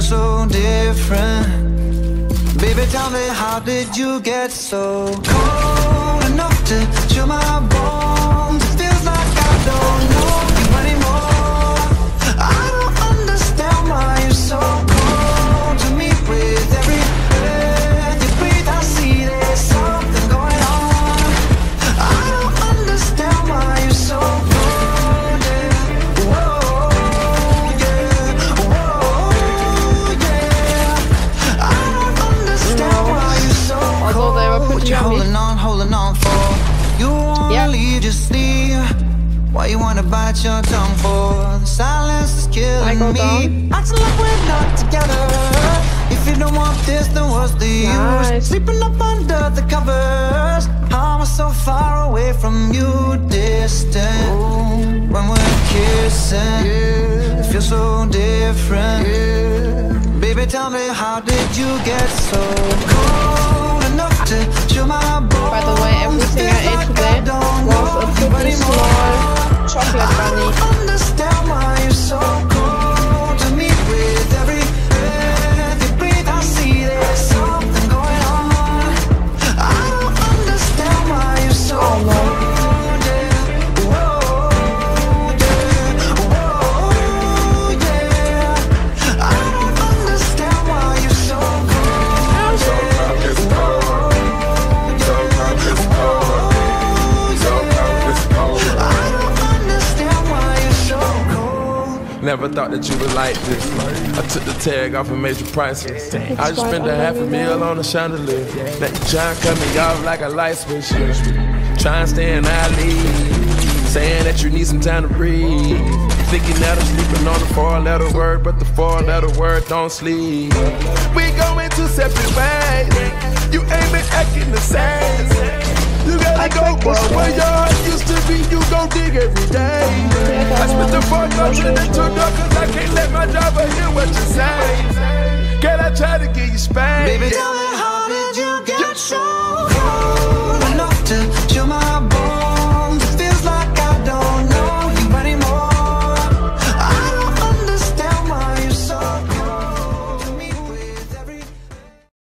so different. Baby, tell me, how did you get so cold enough to chill my you holding on, holding on for? You wanna Yeah. leave, just leave. Why you wanna bite your tongue for? The silence is killing me. down. Acting like we're not together. If you don't want this, then what's the use? Nice. Sleeping up under the covers. I'm so far away from you, distant. When we're kissing, it feels so different. Baby, tell me, how did you get so cold chocolate bunny. Never thought that you would like this. I took the tag off and made you priceless. I just spent a half a meal on a chandelier. You try and cut me off like a light switch. Try and stay in alley. Saying that you need some time to breathe. Thinking that I'm sleeping on the four letter word, but the four letter word don't sleep. We going two separate ways. You ain't been acting the same. You gotta go, bro. Where your driver hear what you say. Girl, I try to get you spanked. Baby,